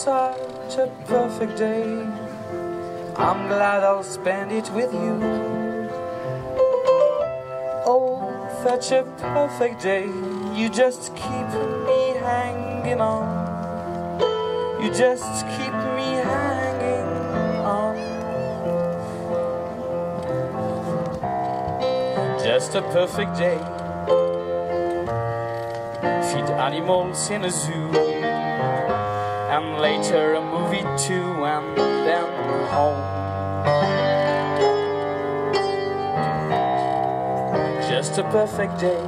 such a perfect day. I'm glad I'll spend it with you. Oh, such a perfect day. You just keep me hanging on. You just keep me hanging on. Just a perfect day. Feed animals in a zoo. And later a movie too, and then home. Just a perfect day.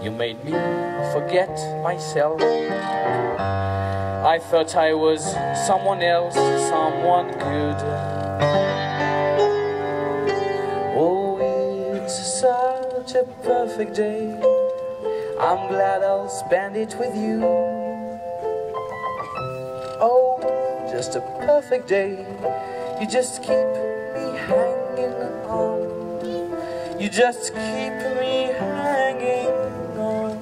You made me forget myself. I thought I was someone else, someone good. Oh, it's such a perfect day. I'm glad I'll spend it with you. Just a perfect day. You just keep me hanging on. You just keep me hanging on.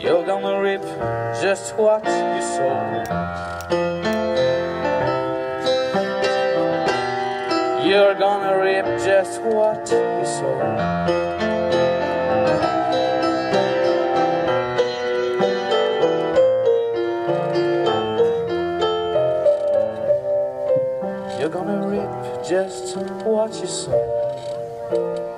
You're gonna rip just what you sow. You're gonna rip just what you sow. You're gonna rip just what you sow.